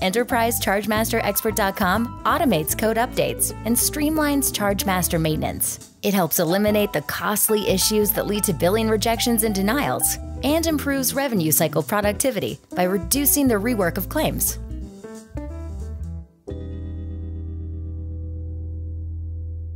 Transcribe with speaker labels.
Speaker 1: EnterpriseChargeMasterExpert.com automates code updates and streamlines ChargeMaster maintenance. It helps eliminate the costly issues that lead to billing rejections and denials and improves revenue cycle productivity by reducing the rework of claims.